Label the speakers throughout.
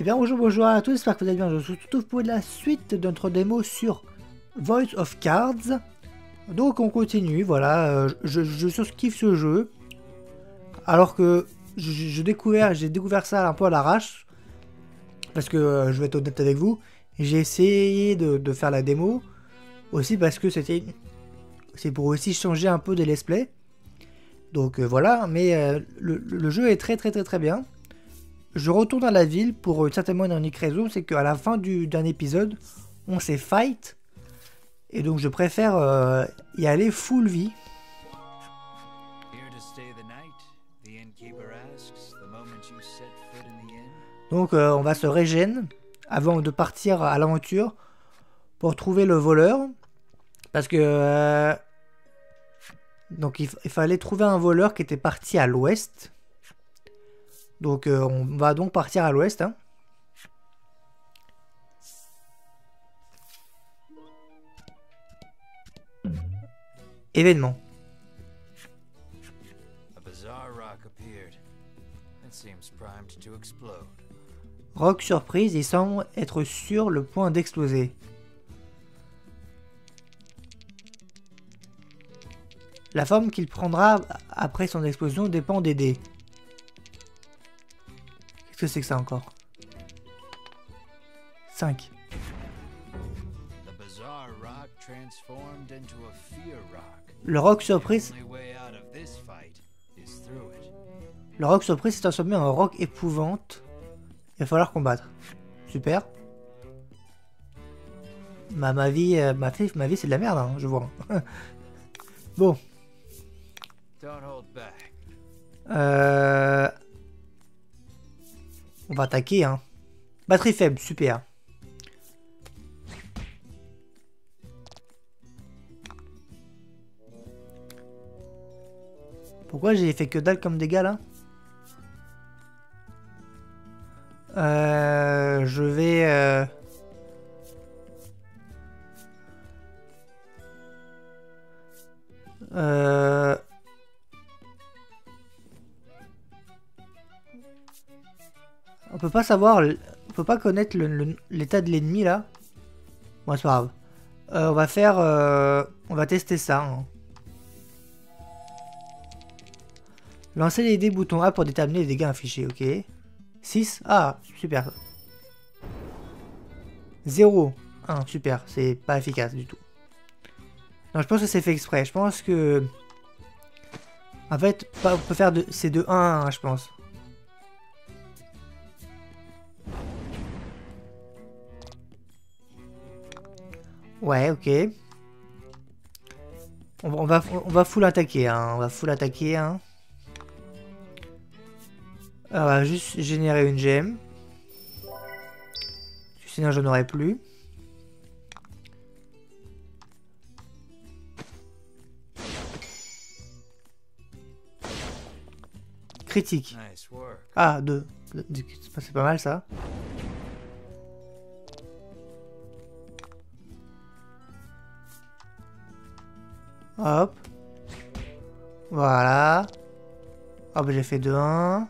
Speaker 1: Eh bien bonjour, bonjour à tous, j'espère que vous allez bien. Je vous retrouve pour la suite de notre démo sur Voice of Cards. Donc on continue, voilà, euh, je, je surkiffe ce jeu. Alors que j'ai découvert, découvert ça un peu à l'arrache. Parce que euh, je vais être honnête avec vous, j'ai essayé de, faire la démo. Aussi parce que c'était... C'est pour aussi changer un peu des let's play. Donc euh, voilà, mais le, le, jeu est très très très très bien je retourne à la ville pour euh, certainement une unique raison, c'est qu'à la fin du dernier épisode, on s'est fight. Et donc je préfère euh, y aller full vie. Donc euh, on va se régénérer avant de partir à l'aventure pour trouver le voleur. Parce que... donc il fallait trouver un voleur qui était parti à l'ouest. Donc euh, on va donc partir à l'ouest. Hein. Événement. Rock surprise, il semble être sur le point d'exploser. La forme qu'il prendra après son explosion dépend des dés que c'est que ça encore? 5. Le rock surprise. Le rock surprise s'est transformé en rock épouvante. Il va falloir combattre. Super. Ma, ma vie, euh, ma, ma vie c'est de la merde, hein, je vois. bon. Euh, on va attaquer, hein. Batterie faible, super. Pourquoi j'ai fait que dalle comme dégâts là? Euh, Je vais... Euh... Euh... On peut pas savoir, on peut pas connaître l'état de l'ennemi là. Bon, c'est pas grave. Euh, on va faire, euh, on va tester ça. Hein. Lancer les dés bouton A pour déterminer les dégâts affichés, ok. 6, ah, super. 0, 1, super, c'est pas efficace du tout. Non, je pense que c'est fait exprès, je pense que... En fait, on peut faire de... c'est de 1 à 1, je pense. Ouais, ok. On, va, on va full attaquer, hein. On va full attaquer, hein. on va juste générer une gemme. Sinon, je n'aurai plus. Critique. Ah, deux. C'est pas mal, ça. Hop. Voilà. Hop, j'ai fait 2-1.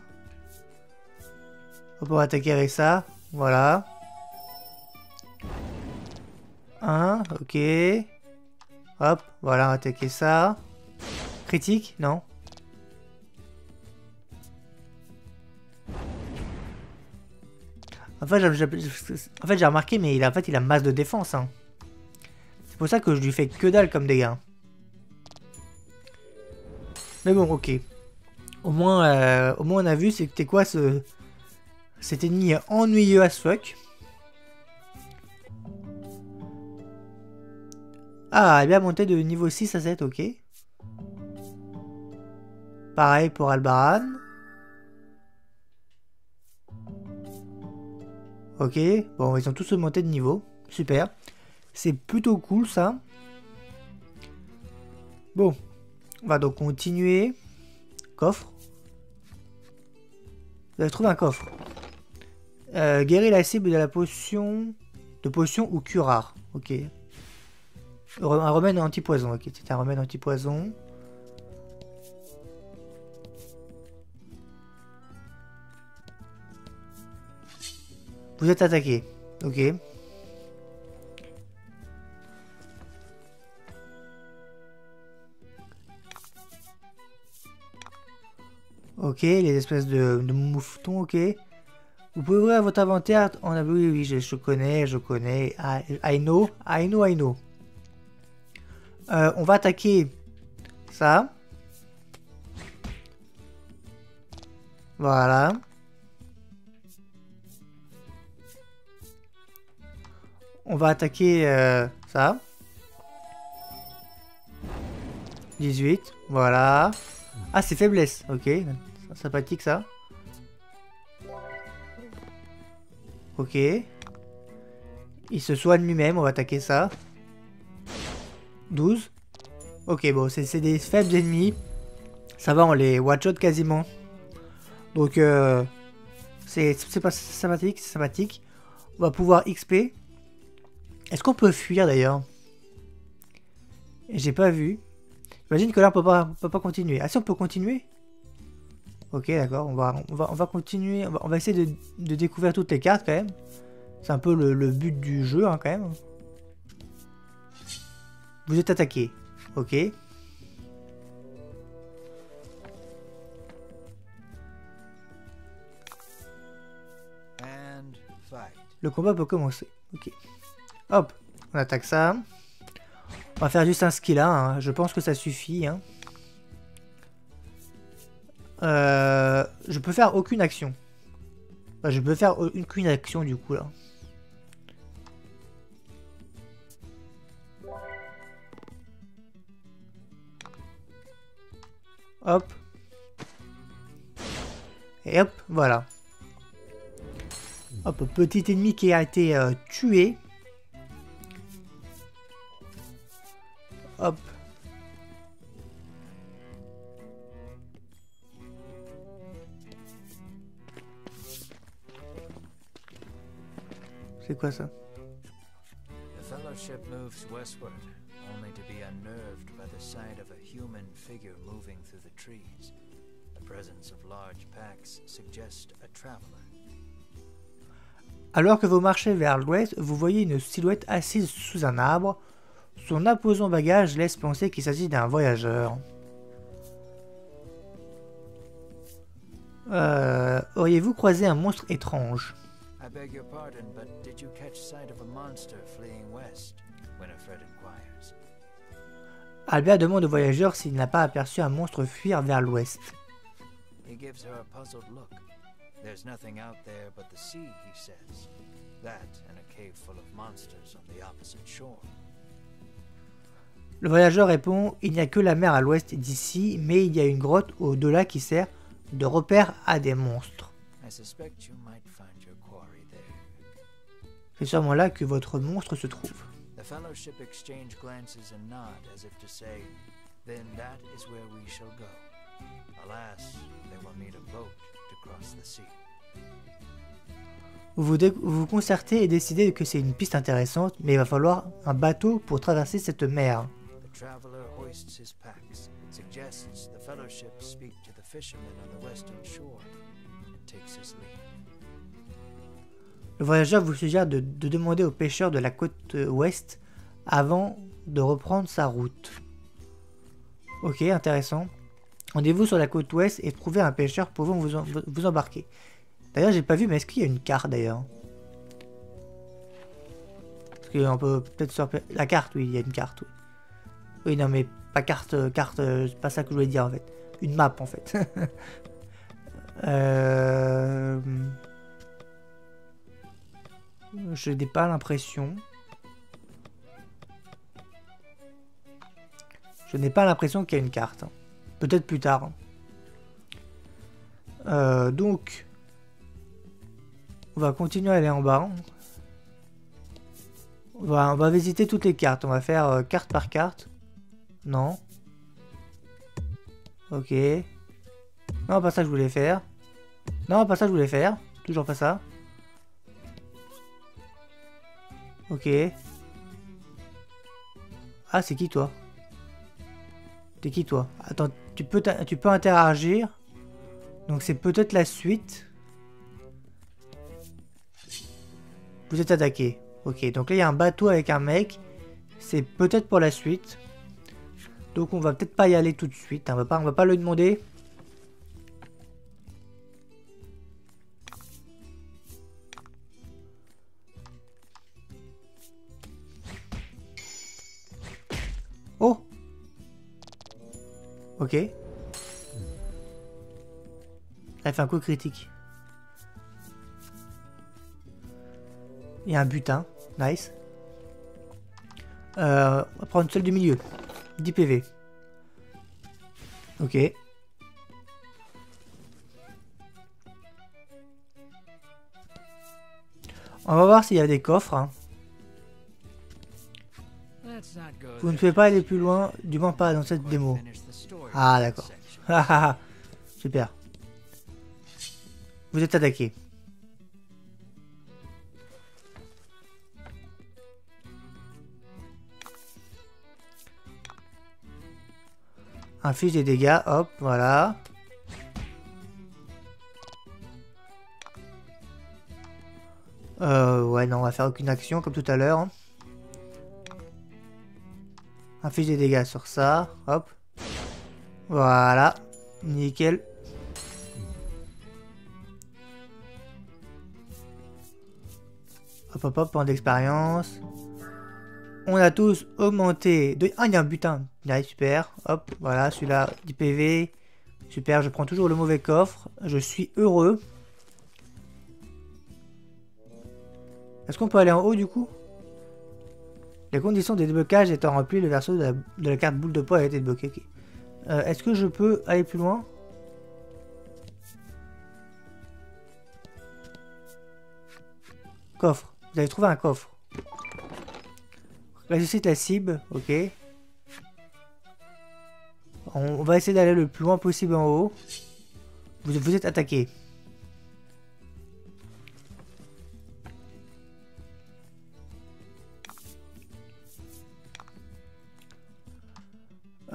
Speaker 1: On va attaquer avec ça. Voilà. 1, ok. Hop, voilà, on va attaquer ça. Critique? Non. En fait, j'ai remarqué, mais il a, en fait, il a masse de défense. Hein. C'est pour ça que je lui fais que dalle comme dégâts. Mais bon, ok. Au moins, euh, au moins on a vu c'était quoi ce cet ennemi ennuyeux as fuck. Ah, elle bien monté de niveau 6 à 7, ok. Pareil pour Albaran. Ok, bon, ils ont tous monté de niveau. Super. C'est plutôt cool, ça. Bon, on va donc continuer. Coffre. Vous avez trouvé un coffre. Euh, guérir la cible de la potion... De potion ou cure rare. Ok. Un remède anti-poison. Ok, c'est un remède anti-poison. Vous êtes attaqué. Ok. Ok, les espèces de, de moufetons, ok. Vous pouvez ouvrir votre inventaire. On a, oui, oui, je, je connais, je connais. I, I, know, I know, I know. Euh, on va attaquer ça. Voilà. On va attaquer euh, ça. 18, voilà. Ah, c'est faiblesse, ok. Sympathique ça. Ok. Il se soigne lui-même, on va attaquer ça. 12. Ok, bon, c'est des faibles ennemis. Ça va, on les watch-out quasiment. Donc, euh, c'est pas sympathique, c'est sympathique. On va pouvoir XP. Est-ce qu'on peut fuir d'ailleurs? J'ai pas vu. J'imagine que là on peut pas, peut pas continuer. Ah si on peut continuer? Ok d'accord, on va, on, va, on va continuer. On va, essayer de, de, découvrir toutes les cartes quand même. C'est un peu le, le, but du jeu hein, quand même. Vous êtes attaqué. Ok. Le combat peut commencer. Ok. Hop, on attaque ça. On va faire juste un skill là, hein. je pense que ça suffit. Hein. Euh, je peux faire aucune action. je peux faire aucune action du coup là. Hop. Et hop, voilà. Hop, petit ennemi qui a été euh, tué. Hop. C'est quoi ça
Speaker 2: The fellowship moves westward, only to be unnerved by the sight of a human figure moving through the trees. The presence of large packs suggests a traveler.
Speaker 1: Alors que vous marchez vers l'ouest, vous voyez une silhouette assise sous un arbre. Son imposant bagage laisse penser qu'il s'agit d'un voyageur. Euh, Auriez-vous croisé un monstre étrange? Albert demande au voyageur s'il n'a pas aperçu un monstre fuir vers l'ouest. There's nothing out there but the sea, he says. That and a cave full of monsters on the opposite shore. Le voyageur répond Il n'y a que la mer à l'ouest d'ici, mais il y a une grotte au-delà qui sert de repère à des monstres. C'est sûrement là que votre monstre se trouve. The fellowship exchange glances and nod as if to say, Then that is where we shall go. Alas, they will need a boat vous vous concertez et décidez que c'est une piste intéressante, mais il va falloir un bateau pour traverser cette mer. Le voyageur vous suggère de, de demander aux pêcheurs de la côte ouest avant de reprendre sa route. Ok, intéressant. Rendez-vous sur la côte ouest et trouvez un pêcheur pouvant vous, vous embarquer. D'ailleurs, j'ai pas vu, mais est-ce qu'il y a une carte d'ailleurs? Parce qu'on peut peut-être sur la carte, oui, il y a une carte. Oui, oui non, mais pas carte, carte, c'est pas ça que je voulais dire en fait. Une map en fait. euh... Je n'ai pas l'impression. Je n'ai pas l'impression qu'il y a une carte. Hein. Peut-être plus tard. Euh, donc, on va continuer à aller en bas. On va, on va visiter toutes les cartes. On va faire euh, carte par carte. Non. Ok. Non, pas ça je voulais faire. Non, pas ça je voulais faire. Toujours pas ça. Ok. Ah, c'est qui toi? T'es qui toi? Attends, tu peux, tu peux interagir. Donc c'est peut-être la suite. Vous êtes attaqué. Ok, donc là il y a un bateau avec un mec. C'est peut-être pour la suite. Donc on va peut-être pas y aller tout de suite. On va pas, on va pas le demander. Ok. Elle fait un coup critique. Il y a un butin. Nice. Euh, on va prendre celle du milieu. 10 PV. Ok. On va voir s'il y a des coffres. Hein. Vous ne pouvez pas aller plus loin, du moins pas dans cette démo. Ah d'accord. Super. Vous êtes attaqué. Inflige des dégâts, hop, voilà. Euh, ouais, non, on va faire aucune action comme tout à l'heure. Inflige des dégâts sur ça, hop. Voilà, nickel. Hop, hop, hop, point d'expérience. On a tous augmenté. Ah, il y a un butin. Nice, super. Hop, voilà, celui-là, 10 PV. Super, je prends toujours le mauvais coffre. Je suis heureux. Est-ce qu'on peut aller en haut, du coup? Les conditions des déblocages étant remplies, le verso de la, carte boule de poids a été débloqué. Euh, est-ce que je peux aller plus loin? Coffre. Vous avez trouvé un coffre. Ressuscite la cible, ok. On, va essayer d'aller le plus loin possible en haut. Vous, vous êtes attaqué.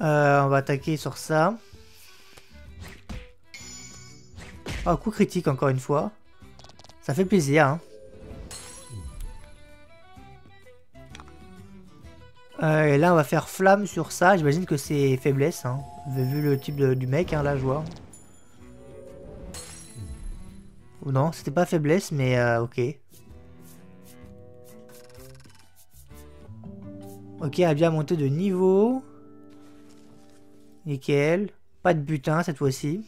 Speaker 1: Euh, on va attaquer sur ça. Oh, coup critique encore une fois. Ça fait plaisir. Hein. Euh, et là, on va faire flamme sur ça. J'imagine que c'est faiblesse. Hein. Vu le type du mec, hein, là, je vois. Ou non, c'était pas faiblesse, mais euh, ok. Ok, elle a bien monté de niveau. Nickel. Pas de butin cette fois-ci.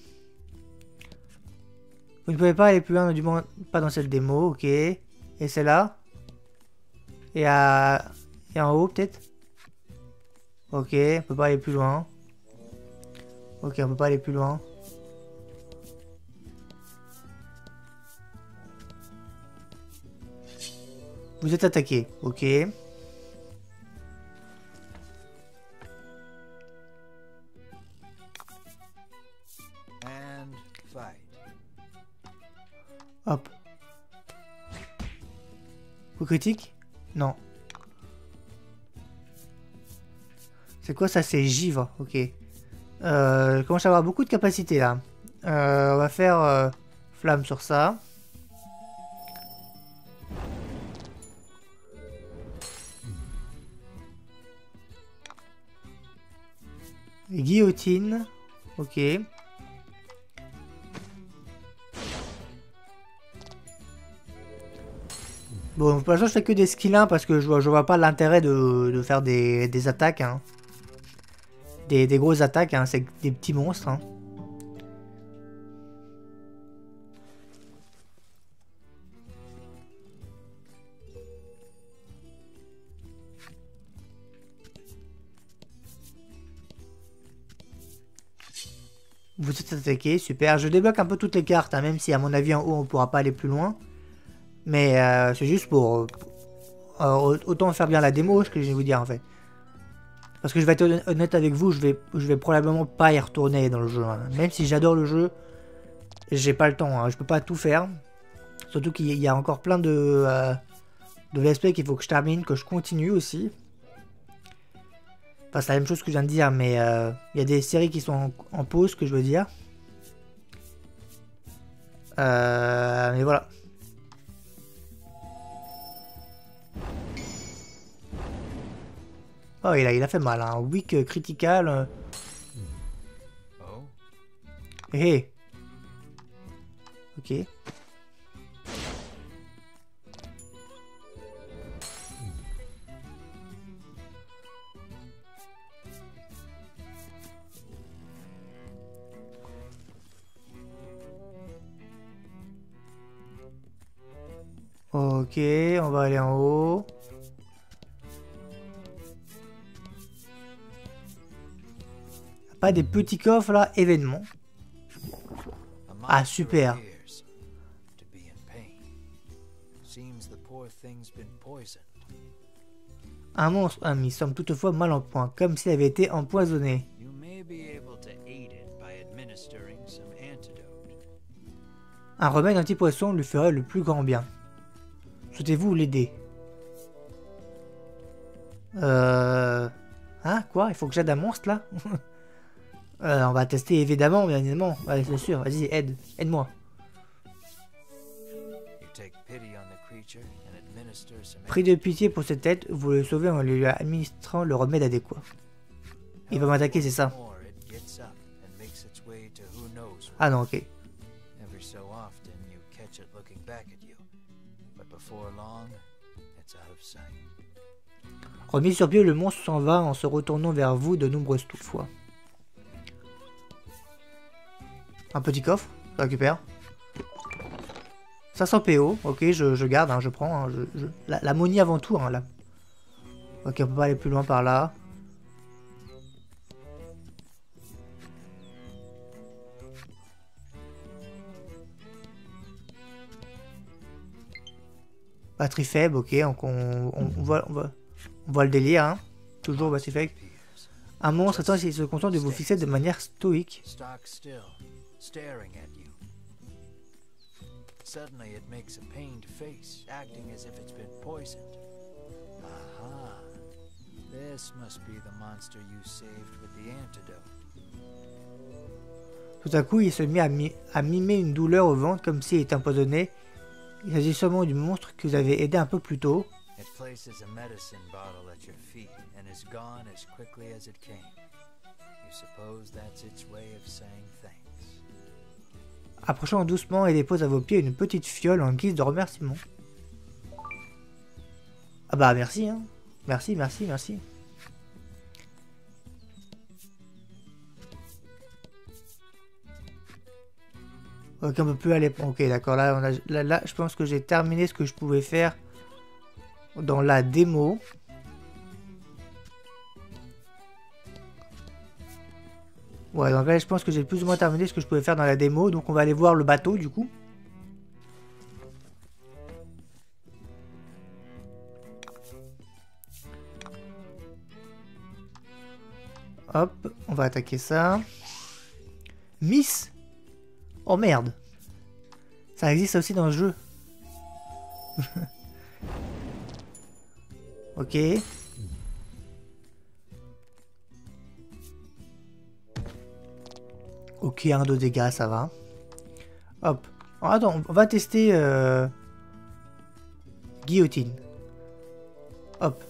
Speaker 1: Vous ne pouvez pas aller plus loin, du moins pas dans cette démo, ok. Et celle-là? Et, à... Et en haut peut-être? Ok, on peut pas aller plus loin. Ok, on peut pas aller plus loin. Vous êtes attaqué, ok. Vous critique? Non. C'est quoi ça? C'est givre, ok. Euh, commence à avoir beaucoup de capacité là. Euh, on va faire euh, flamme sur ça. guillotine. Ok. Bon, pour l'instant, je fais que des skills 1 parce que je vois, vois pas l'intérêt de, faire des, attaques. Hein des, grosses attaques, hein, c'est des petits monstres. Hein. Vous êtes attaqué, super. Je débloque un peu toutes les cartes, même si à mon avis en haut on pourra pas aller plus loin. Mais euh, c'est juste pour... Euh, autant faire bien la démo, ce que je vais vous dire en fait. Parce que je vais être honnête avec vous, je vais, je vais probablement pas y retourner dans le jeu. Hein. Même si j'adore le jeu, j'ai pas le temps. Hein. Je peux pas tout faire. Surtout qu'il y a encore plein de, euh, de qu'il faut que je termine, que je continue aussi. Enfin, c'est la même chose que je viens de dire, mais euh, il y a des séries qui sont en, pause, que je veux dire. Euh, mais voilà. Oh, il a, il a fait mal, hein. Weak euh, critical. euh.
Speaker 2: Oh,
Speaker 1: Hé hé. Ok. Ok, on va aller en haut. Pas des petits coffres là, événements. Ah, super. Un monstre, il semble toutefois mal en point, comme s'il avait été empoisonné. Un remède anti-poisson lui ferait le plus grand bien. Souhaitez-vous l'aider? Euh... Hein Quoi? Il faut que j'aide un monstre là? Euh, On va tester évidemment, bien évidemment. Ouais, c'est sûr. Vas-y, aide. Aide-moi. Pris de pitié pour cette tête, vous le sauvez en lui administrant le remède adéquat. Il va m'attaquer, c'est ça? Ah non, ok.
Speaker 2: Every so often, you catch it looking back at you. But before long, it's out of sight.
Speaker 1: Remis sur pied, le monstre s'en va en se retournant vers vous de nombreuses fois. Un petit coffre, je récupère. 500 PO, ok, je, garde, hein, je prends. hein, je, La, la monnaie avant tout, hein, là. Ok, on peut pas aller plus loin par là. Batterie faible, ok, on, voit, on, voit, le délire, hein. Toujours batterie faible. Un monstre, attends, il se contente de vous fixer de manière stoïque.
Speaker 2: Staring at you. Suddenly, it makes a pained face, acting as if it's been poisoned. Aha. This must be the monster you saved with the antidote.
Speaker 1: Tout à coup, il se mit à, mi- à mimer une douleur au ventre comme s'il était empoisonné. Il s'agit sûrement du monstre que vous avez aidé un peu plus tôt.
Speaker 2: It places a medicine bottle at your feet and is gone as quickly as it came. You suppose that's its way of saying thanks.
Speaker 1: Approchant doucement et dépose à vos pieds une petite fiole en guise de remerciement. Ah bah merci, hein. Merci, merci, merci. Ok, on peut plus aller. Ok, d'accord. Là, a... là, là, je pense que j'ai terminé ce que je pouvais faire dans la démo. Ouais, donc là, je pense que j'ai plus ou moins terminé ce que je pouvais faire dans la démo. Donc, on va aller voir le bateau, du coup. Hop, on va attaquer ça. Miss Oh merde Ça existe aussi dans le jeu. ok. Ok, un de dégâts, ça va. Hop. Oh, attends, on va tester... euh, Guillotine. Hop.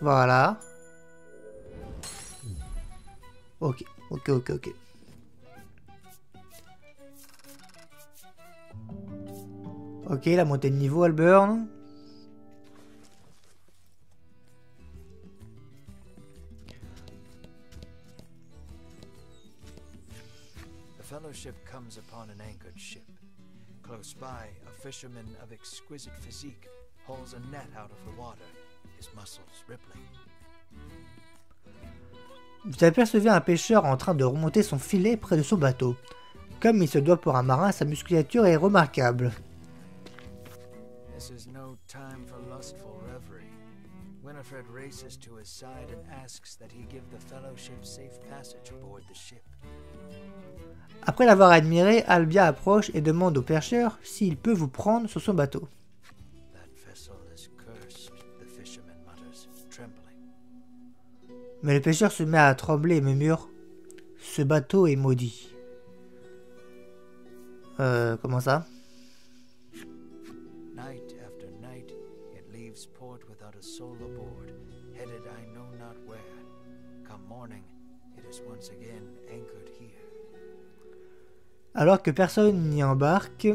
Speaker 1: Voilà. Ok, ok, ok, ok. Ok, la montée de niveau, elle burn.
Speaker 2: Fellowship comes upon an anchored ship. Close by, a fisherman of exquisite physique hauls a net out of the water, his muscles rippling.
Speaker 1: Vous apercevez un pêcheur en train de remonter son filet près de son bateau. Comme il se doit pour un marin, sa musculature est remarquable.
Speaker 2: This is no time for lustful reverie. Winifred races to his side and asks that he give the fellowship safe passage aboard the ship.
Speaker 1: Après l'avoir admiré, Albia approche et demande au pêcheur s'il peut vous prendre sur son bateau. Mais le pêcheur se met à trembler et murmure Ce bateau est maudit. Euh, comment ça? Alors que personne n'y embarque,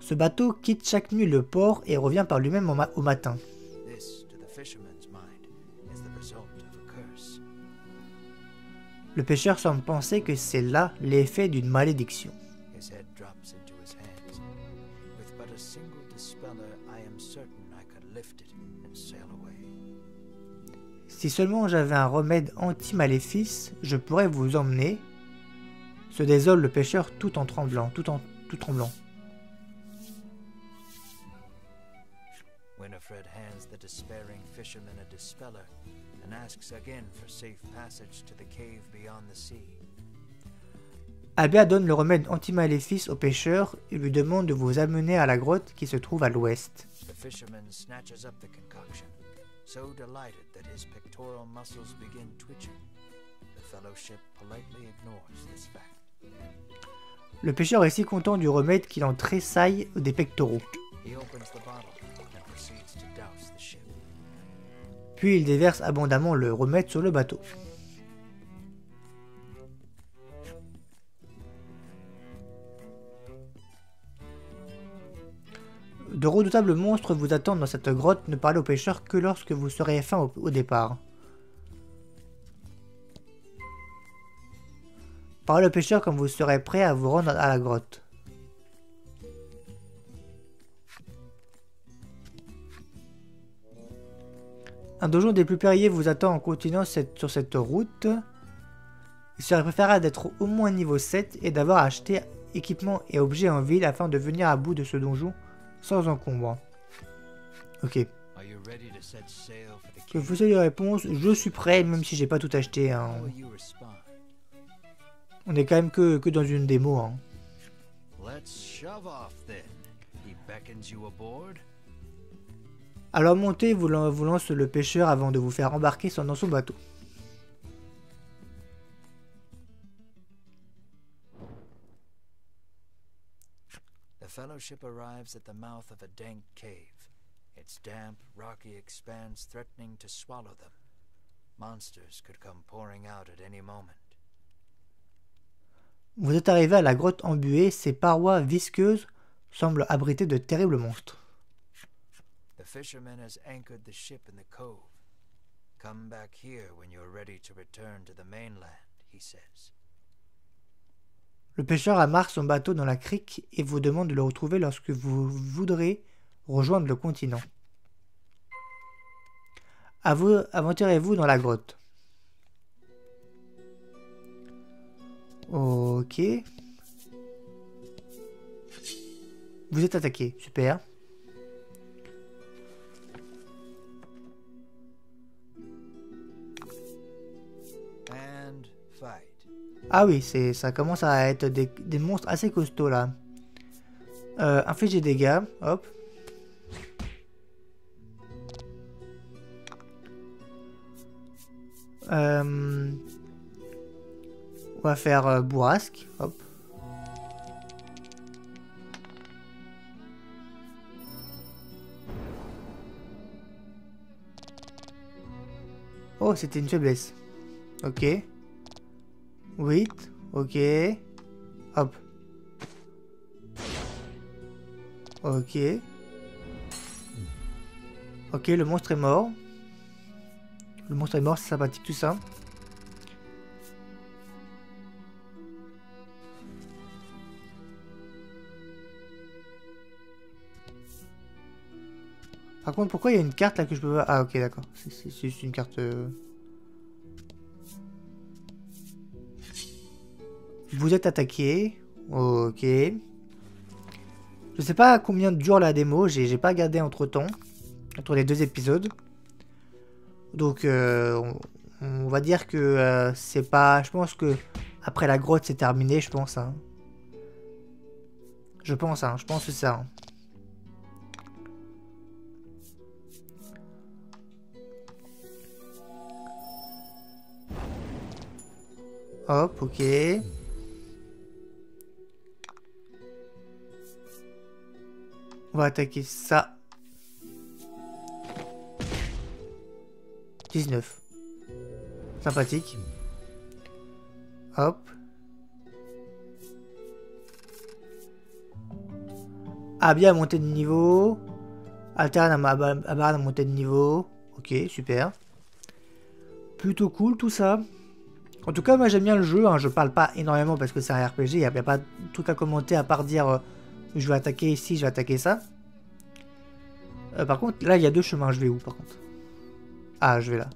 Speaker 1: ce bateau quitte chaque nuit le port et revient par lui-même au, ma- au matin. Le pêcheur semble penser que c'est là l'effet d'une malédiction. Si seulement j'avais un remède anti-maléfice, je pourrais vous emmener. Se désole le pêcheur tout en tremblant, tout en tout tremblant.
Speaker 2: Winifred hands the despairing fisherman a dispeller and asks again for safe passage to the cave beyond the sea.
Speaker 1: Abia donne le remède anti-maléfice au pêcheur et lui demande de vous amener à la grotte qui se trouve à l'ouest.
Speaker 2: The fisherman snatches up the concoction, so delighted that his pectoral muscles begin twitching. The fellowship politely ignores this fact.
Speaker 1: Le pêcheur est si content du remède qu'il en tressaille des pectoraux. Puis il déverse abondamment le remède sur le bateau. De redoutables monstres vous attendent dans cette grotte. Ne parlez aux pêcheurs que lorsque vous serez au, au départ. Parlez aux pêcheurs quand vous serez prêt à vous rendre à la grotte. Un donjon des plus périlleux vous attend en continuant sur cette route. Il serait préférable d'être au moins niveau 7 et d'avoir acheté équipements et objets en ville afin de venir à bout de ce donjon sans encombre. Ok. Que vous ayez les réponses, je suis prêt même si j'ai pas tout acheté. hein. On est quand même que, que dans une démo. hein.
Speaker 2: Let's shove off then. He beckons you aboard.
Speaker 1: Alors montez, vous, vous lance le pêcheur avant de vous faire embarquer dans son bateau.
Speaker 2: The fellowship arrives at the mouth of a dank cave, its damp, rocky expanse threatening to swallow them. Monsters could come pouring out at any moment.
Speaker 1: Vous êtes arrivé à la grotte embuée, ses parois visqueuses semblent abriter de terribles monstres.
Speaker 2: The fisherman has anchored the ship in the cove. Come back here when you're ready to return to the mainland, he says.
Speaker 1: Le pêcheur amarre son bateau dans la crique et vous demande de le retrouver lorsque vous voudrez rejoindre le continent. Aventurez-vous dans la grotte. Ok. Vous êtes attaqué, super. Ah oui, c'est ça commence à être des, des monstres assez costauds là. Euh, infliger des dégâts, hop. Euh, on va faire euh, bourrasque, hop. Oh, c'était une faiblesse. Ok. 8, ok. Hop. Ok. Ok, le monstre est mort. Le monstre est mort, c'est sympathique tout ça. Par contre, pourquoi il y a une carte là que je peux... Ah ok, d'accord. C'est- juste une carte... euh, Vous êtes attaqué. Ok. Je sais pas combien dure la démo, j'ai pas regardé entre temps, entre les deux épisodes. Donc euh, on, on va dire que euh, c'est pas. Je pense que après la grotte c'est terminé, je pense. hein. Je pense, hein, je pense que c'est ça. hein. Hop, ok. On va attaquer ça. 19. Sympathique. Hop. Ah bien monter de niveau. Alterne à ma barre de montée de niveau. Ok, super. Plutôt cool tout ça. En tout cas, moi j'aime bien le jeu. Hein. Je parle pas énormément parce que c'est un RPG. Il n'y a, pas de truc à commenter à part dire euh, je vais attaquer ici, je vais attaquer ça. Euh, par contre, là il y a deux chemins. Je vais où par contre? Ah, je vais là.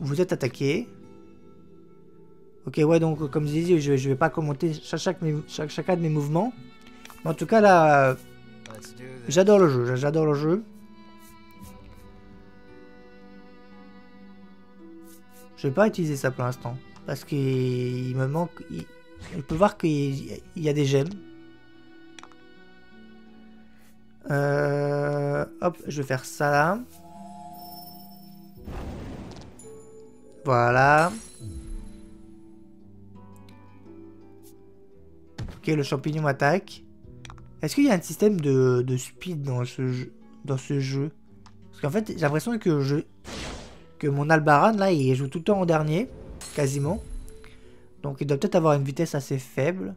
Speaker 1: Vous êtes attaqué. Ok, ouais, donc comme je disais, je, vais pas commenter chaque, chacun de mes mouvements. Mais en tout cas, là, j'adore le jeu. J'adore le jeu. Je vais pas utiliser ça pour l'instant. Parce qu'il me manque... Je peux voir qu'il y a des gemmes. Euh, hop, je vais faire ça là. Voilà. Ok, le champignon m'attaque. Est-ce qu'il y a un système de, de, speed dans ce jeu, dans ce jeu? Parce qu'en fait, j'ai l'impression que je que mon Albaran là, il joue tout le temps en dernier, quasiment. Donc il doit peut-être avoir une vitesse assez faible.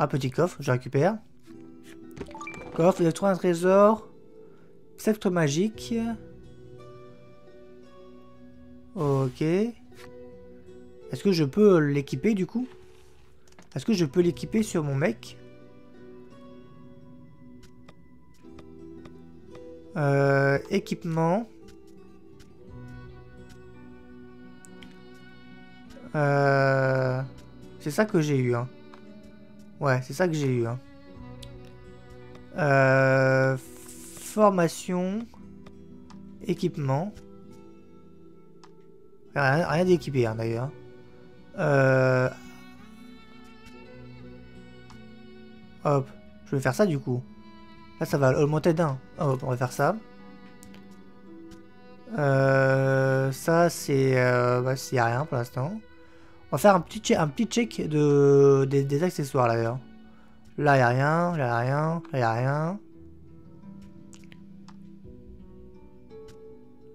Speaker 1: Ah, petit coffre, je récupère. Coffre, il a trouvé un trésor. Sceptre magique. Ok. Est-ce que je peux l'équiper du coup? Est-ce que je peux l'équiper sur mon mec? Euh, Équipement. Euh, c'est ça que j'ai eu. Hein. Ouais, c'est ça que j'ai eu. Hein. Euh, formation. Équipement. Rien, d'équipé hein, d'ailleurs. Euh... Hop, je vais faire ça du coup. Là ça va augmenter d'un. Hop, on va faire ça. Euh... Ça c'est... Euh... Bah, a rien pour l'instant. On va faire un petit, check, un petit check de, des, accessoires d'ailleurs. Là, il a rien, là, il a rien, là, il a rien.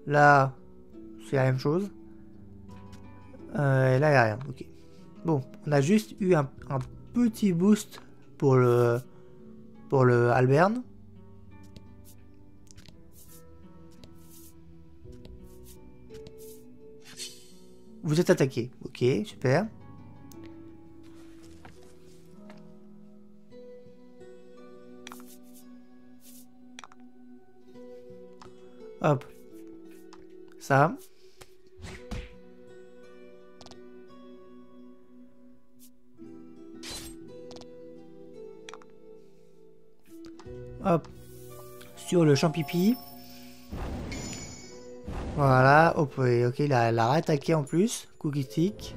Speaker 1: Là, c'est la même chose. Euh, là, il n'y a rien. Ok. Bon, on a juste eu un, un, petit boost pour le pour le Alberne. Vous êtes attaqué. Ok, super. Hop. Ça. Hop. Sur le champipi. Voilà, hop, ok, il a, a réattaqué en plus. Cookie stick.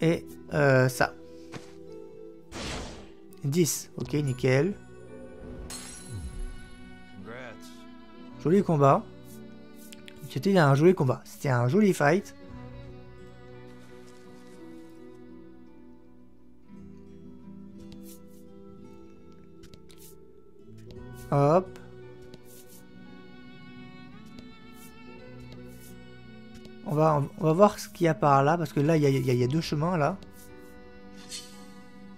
Speaker 1: Et euh, ça. 10, ok, nickel. Joli combat. C'était un joli combat. C'était un joli fight. Hop. On va, on va voir ce qu'il y a par là, parce que là, il y a, deux chemins, là.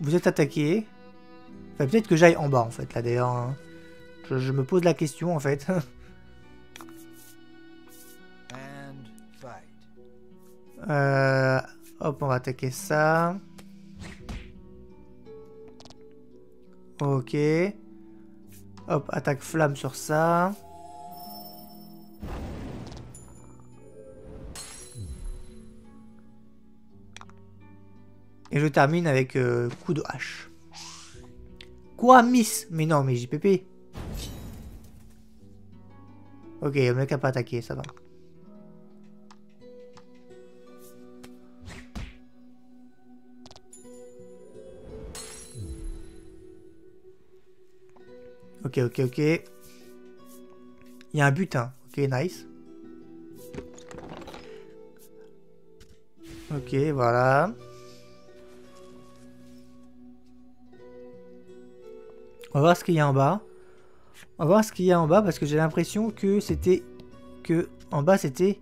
Speaker 1: Vous êtes attaqué. peut-être que j'aille en bas, en fait, là, d'ailleurs. Hein. Je, me pose la question, en fait. euh, hop, on va attaquer ça. Ok. Hop, attaque flamme sur ça. Et je termine avec euh, coup de hache. Quoi, miss? Mais non, mais JPP. Ok, le mec a pas attaqué, ça va. Ok, ok, ok. Il y a un butin. Ok, nice. Ok, voilà. On va voir ce qu'il y a en bas. On va voir ce qu'il y a en bas parce que j'ai l'impression que c'était... Que en bas c'était...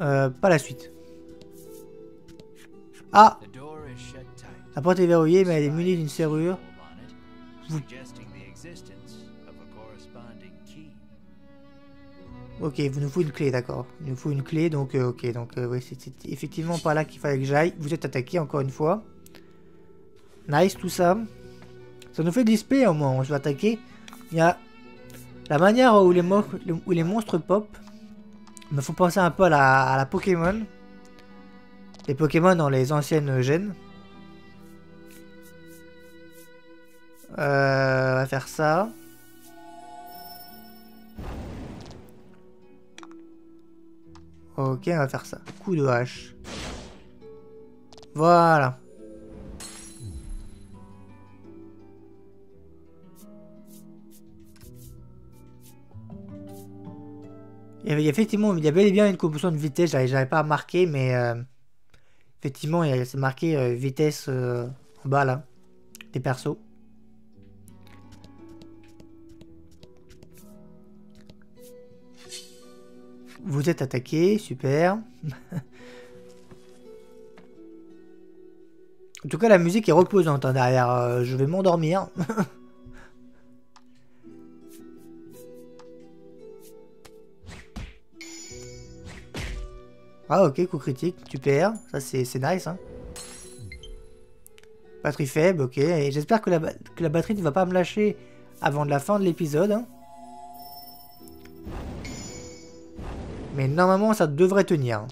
Speaker 1: Euh, pas la suite. Ah La porte est verrouillée mais elle est munie d'une serrure. Ok, vous nous faut une clé, d'accord. Il nous faut une clé, donc euh, ok, donc euh, oui, c'est effectivement par là qu'il fallait que j'aille. Vous êtes attaqué encore une fois. Nice tout ça. Ça nous fait display au moins, se fait attaquer. Il y a la manière où les, où les monstres pop me font penser un peu à la, à la Pokémon. Les Pokémon dans les anciennes gènes. Euh, on va faire ça. Ok, on va faire ça. Coup de hache. Voilà. Il y avait effectivement, il y avait bien une composition de vitesse, j'avais pas marqué, mais euh, effectivement, il s'est marqué euh, vitesse euh, en bas là, des persos. Vous êtes attaqué, super. en tout cas, la musique est reposante hein, derrière. Euh, je vais m'endormir. ah ok, coup critique, super. Ça c'est nice. Hein. Batterie faible, ok. J'espère que la, que la batterie ne va pas me lâcher avant la fin de l'épisode. Hein. Mais normalement, ça devrait tenir.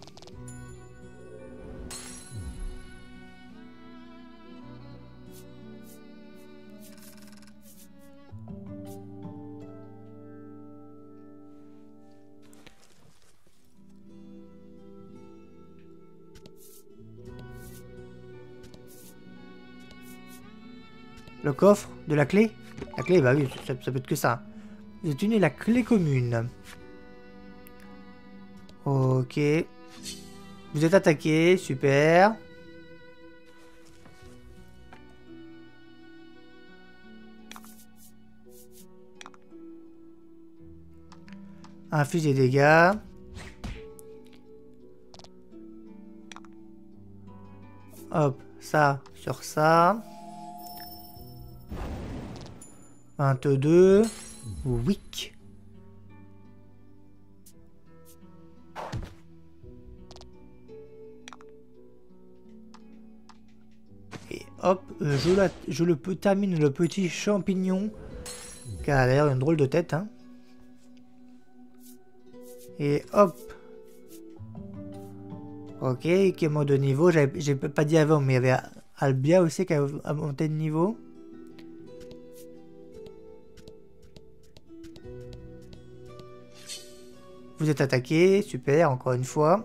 Speaker 1: Le coffre de la clé? La clé, bah oui, ça, peut être que ça. J'ai tenu la clé commune. Ok. Vous êtes attaqué, super. Inflige des dégâts. Hop, ça sur ça. 22. Wick. Hop, euh, je, la, le termine le petit champignon. Qui a d'ailleurs une drôle de tête. Hein. Et hop. Ok, qui est de niveau. J'ai pas dit avant, mais il y avait Albia aussi qui a monté de niveau. Vous êtes attaqué, super, encore une fois.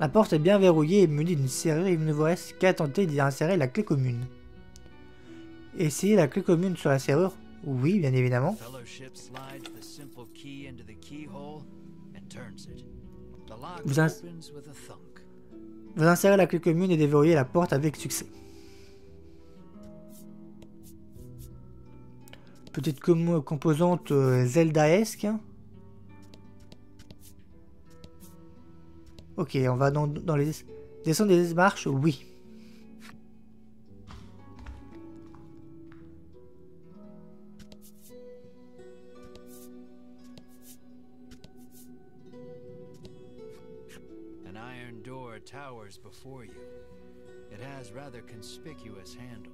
Speaker 1: La porte est bien verrouillée et munie d'une serrure il ne vous reste qu'à tenter d'y insérer la clé commune. Essayez la clé commune sur la serrure? Oui, bien évidemment. Vous, vous insérez la clé commune et déverrouillez la porte avec succès. Petite composante euh, Zelda-esque. Ok, on va dans, dans les... Descendre des marches, oui.
Speaker 2: door towers before you. It has rather conspicuous handles.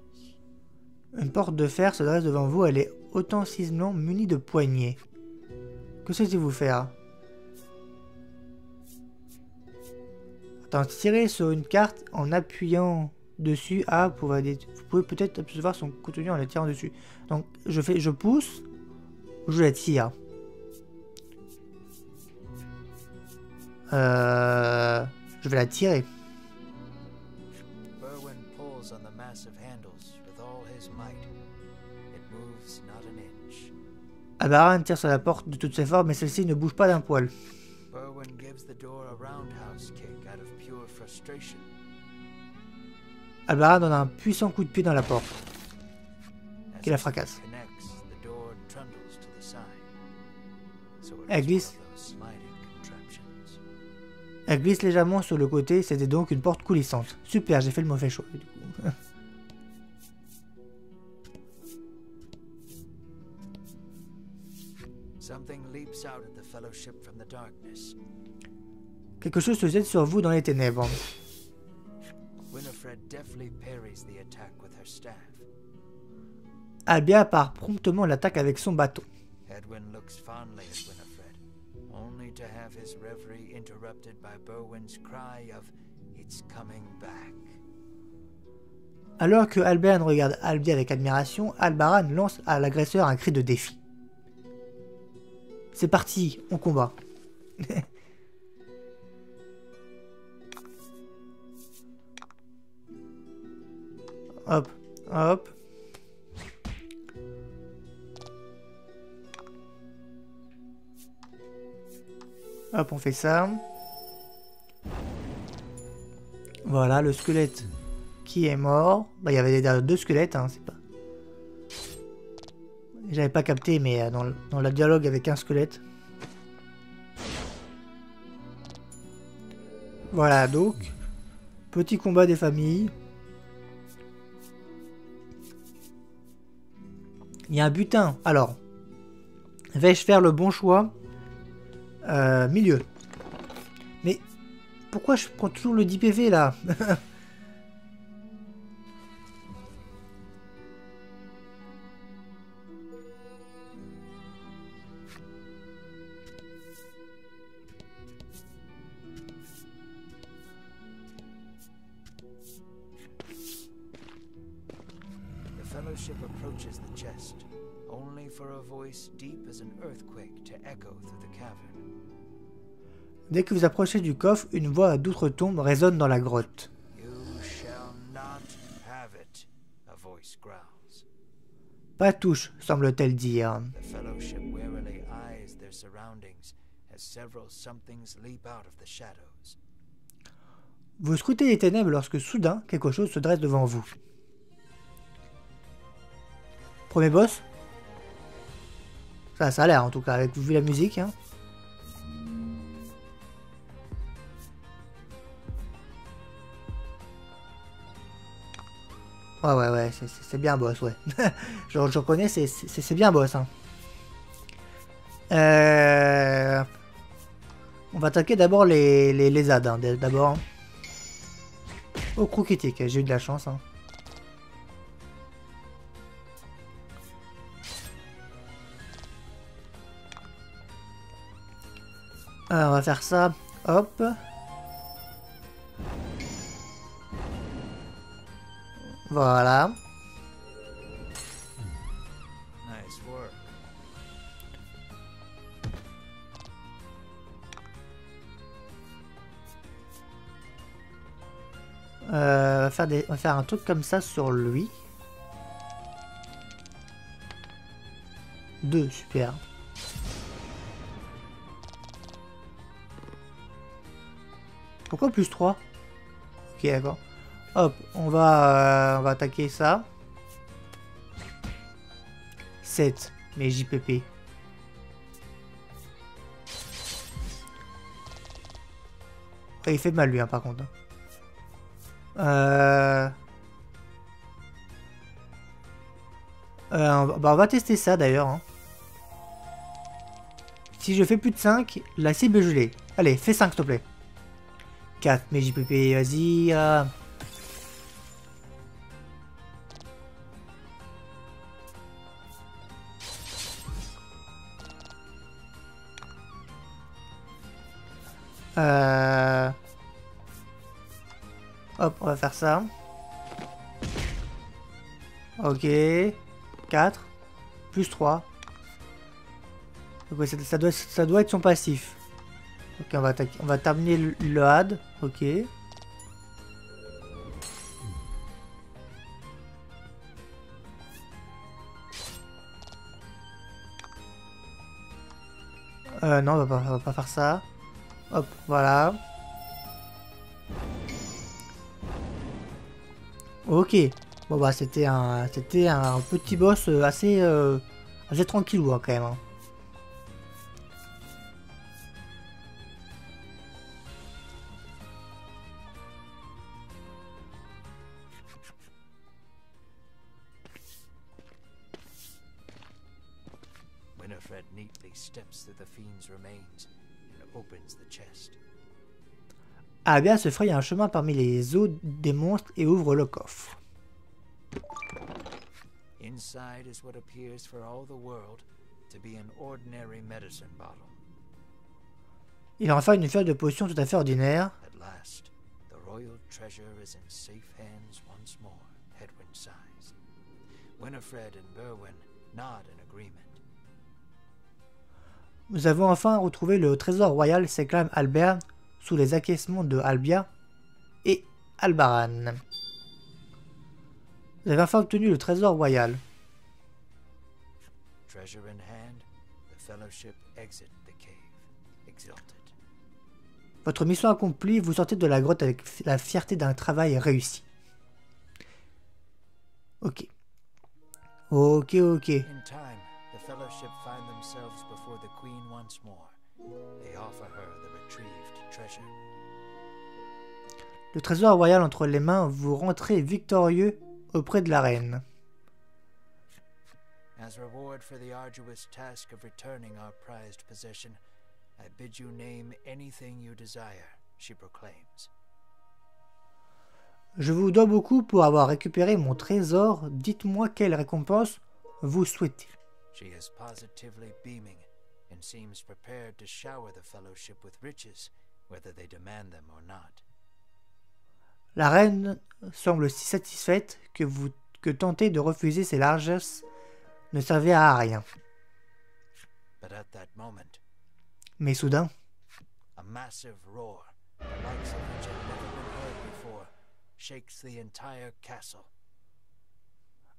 Speaker 1: Une porte de fer se dresse devant vous, elle est authenticement munie de poignées. Que souhaitez-vous faire? Attends, tirez sur une carte en appuyant dessus A pour aider. Vous pouvez peut-être apercevoir son contenu en la tirant dessus. Donc je fais, je pousse ou je la tire. Euh, je vais la tirer.
Speaker 2: Berwin pulls on the massive handles with all his might. It moves not an inch.
Speaker 1: Albaran tire sur la porte de toutes ses forces, mais celle-ci ne bouge pas d'un poil. Albaran donne un puissant coup de pied dans la porte. Qui la fracasse. Elle
Speaker 2: is
Speaker 1: glisse. Elle glisse légèrement sur le côté, c'était donc une porte coulissante. Super, j'ai fait le mauvais choix. du coup.
Speaker 2: Something leaps out at the fellowship from the darkness.
Speaker 1: Quelque chose se jette sur vous dans les ténèbres. Albia part promptement l'attaque avec son bâton.
Speaker 2: Edwin looks fondly at Winifred, only to have his reverie interrupted by Berwin's cry of, It's coming back.
Speaker 1: Alors que Alban regarde Albia avec admiration, Albaran lance à l'agresseur un cri de défi. C'est parti, on combat. hop, hop. Hop, on fait ça. Voilà, le squelette qui est mort. Bah, il y avait deux squelettes, hein, c'est pas... J'avais pas capté, mais euh, dans, le- dans le dialogue avec un squelette. Voilà, donc, petit combat des familles. Il y a un butin. Alors, vais-je faire le bon choix? Euh, Milieu. Mais pourquoi je prends toujours le 10 PV là?
Speaker 2: Fellowship approaches the chest, only for a voice deep as an earthquake to echo through the cavern.
Speaker 1: Dès que vous approchez du coffre, une voix à d'outre-tombe résonne dans la grotte.
Speaker 2: You shall not have it, a voice growls.
Speaker 1: Pas touche, semble-t-elle dire.
Speaker 2: The fellowship warily eyes their surroundings as several somethings leap out of the shadows.
Speaker 1: Vous scrutez les ténèbres lorsque soudain quelque chose se dresse devant vous. Premier boss Ça, ça a l'air en tout cas, avec vu la musique. Hein. Ouais, ouais, ouais, c'est- bien boss, ouais. je, je reconnais, c'est- bien boss. Hein. Euh... On va attaquer d'abord les, les, les ZAD, hein, d'abord. hein. Oh, j'ai eu de la chance. Alors, on va faire ça. Hop. Voilà.
Speaker 2: Nice work.
Speaker 1: Euh, on, va faire des, on va faire un truc comme ça sur lui. Deux, super. Pourquoi plus 3 Ok, d'accord. Hop, on va, euh, on va attaquer ça. 7, mais JPP. Il fait mal lui, hein, par contre. Euh... Euh, on va- bah, on va tester ça d'ailleurs. hein. Si je fais plus de 5, la cible est gelée. Allez, fais 5 s'il te plaît. 4 mais JPP, vas-y. euh. Euh... Hop, on va faire ça. Ok. 4. Plus 3. Donc ouais, ça, doit, ça doit être son passif. Ok, on va, on va terminer le, le had. Ok. Euh, non, on va pas, va pas faire ça. Hop, voilà. Ok. Bon bah c'était un, c'était un petit boss assez, euh, assez tranquillou hein, quand même. hein. Abia se fraye un chemin parmi les os des monstres et ouvre le coffre.
Speaker 2: Inside is what appears for all the world to be an ordinary medicine bottle.
Speaker 1: Il en fait une feuille de potion tout à fait ordinaire.
Speaker 2: At last, the royal treasure is in safe hands once more, Hedwin sighs. Winifred and Berwin nod in agreement.
Speaker 1: Nous avons enfin retrouvé le trésor royal, s'éclame Albert, sous les acquiescements de Albia et Albaran. Vous avez enfin obtenu le trésor royal.
Speaker 2: Treasure in hand, the fellowship exit the cave, exulted.
Speaker 1: Votre mission accomplie, vous sortez de la grotte avec la fierté d'un travail réussi. Ok. Ok, ok.
Speaker 2: The fellowship find themselves before the queen once more. They offer her the treasure.
Speaker 1: Le trésor royal entre les mains, vous rentrez victorieux auprès de la reine.
Speaker 2: As reward for the arduous task of returning our prized possession, I bid you name anything you desire, she proclaims.
Speaker 1: Je vous dois beaucoup pour avoir récupéré mon trésor. Dites-moi quelle récompense vous souhaitez.
Speaker 2: She is positively beaming and seems prepared to shower the fellowship with riches, whether they demand them or not.
Speaker 1: La reine semble si satisfaite que vous que tenter de refuser ses largesses ne servait à rien.
Speaker 2: But at that moment,
Speaker 1: Mais soudain,
Speaker 2: a massive roar, the likes of which had never been heard before, shakes the entire castle.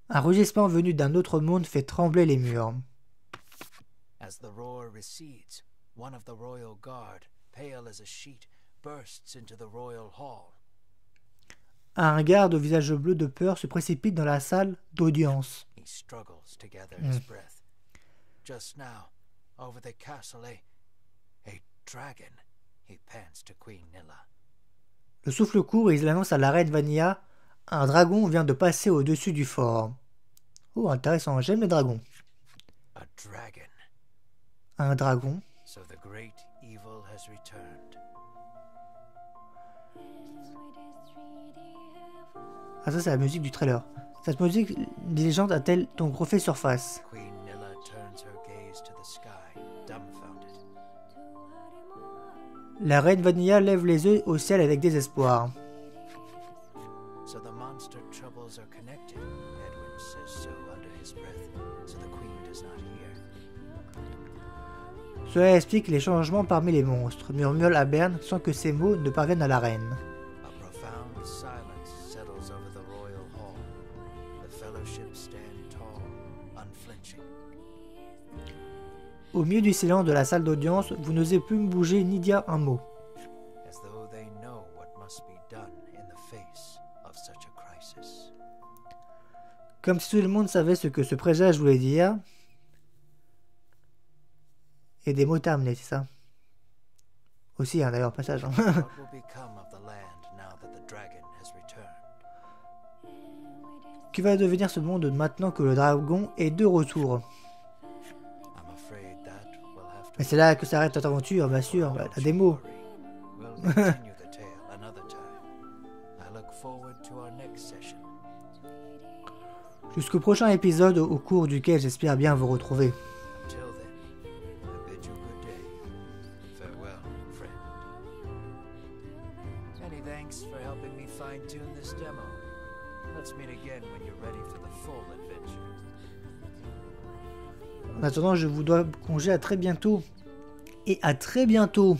Speaker 1: un rugissement venu d'un autre monde fait trembler les murs.
Speaker 2: As the roar recedes, one of the royal guard, pale as a sheet, bursts into the royal hall.
Speaker 1: Un garde au visage bleu de peur se précipite dans la salle d'audience.
Speaker 2: He struggles to gather his breath. Just now, over the castle, a, a dragon, he pants to Queen Nilla.
Speaker 1: Le souffle court et il annonce à la reine Vanilla un dragon vient de passer au-dessus du fort. Oh, intéressant, j'aime les dragons.
Speaker 2: A dragon.
Speaker 1: Un dragon
Speaker 2: So the great evil has returned.
Speaker 1: Ah, ça, c'est la musique du trailer. Cette musique, les légendes a-t-elle donc refait surface?
Speaker 2: Queen Nilla turns her gaze to the sky, dumbfounded.
Speaker 1: La reine Vanilla lève les yeux au ciel avec désespoir. Cela explique les changements parmi les monstres, murmure la Berne sans que ces mots ne parviennent à la reine. Au milieu du silence de la salle d'audience, vous n'osez plus bouger ni dire un mot. Comme si tout le monde savait ce que ce présage voulait dire. Et des mots à amener, c'est ça? Aussi, hein, d'ailleurs, passage. Hein. Que va devenir ce monde maintenant que le dragon est de retour? Mais c'est là que s'arrête notre aventure, bien sûr, la démo. Jusqu'au prochain épisode au cours duquel j'espère bien vous retrouver. Je vous dois congé à très bientôt. Et à très bientôt.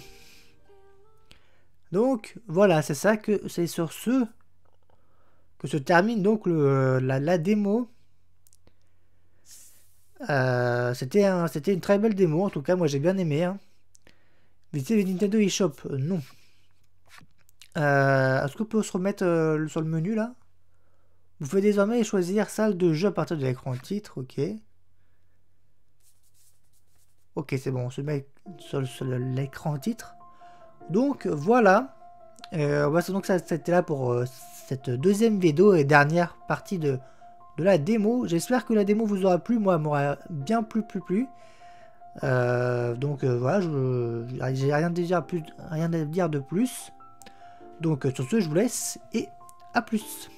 Speaker 1: Donc, voilà, c'est ça que c'est sur ce que se termine donc le, la, démo. Euh, c'était un, c'était une très belle démo, en tout cas, moi j'ai bien aimé. Hein. Visiter le Nintendo eShop, euh, non. Euh, Est-ce qu'on peut se remettre sur le menu là? Vous pouvez désormais choisir salle de jeu à partir de l'écran titre, ok. Ok, c'est bon, on se met sur, l'écran titre. Donc voilà. Euh, ouais, c'est donc ça, c'était là pour euh, cette deuxième vidéo et dernière partie de, de la démo. J'espère que la démo vous aura plu. Moi, m'aura bien plu, plu, plu. Euh, donc euh, voilà, j'ai rien, à dire plus, rien à dire de plus. Donc euh, sur ce, je vous laisse et à plus.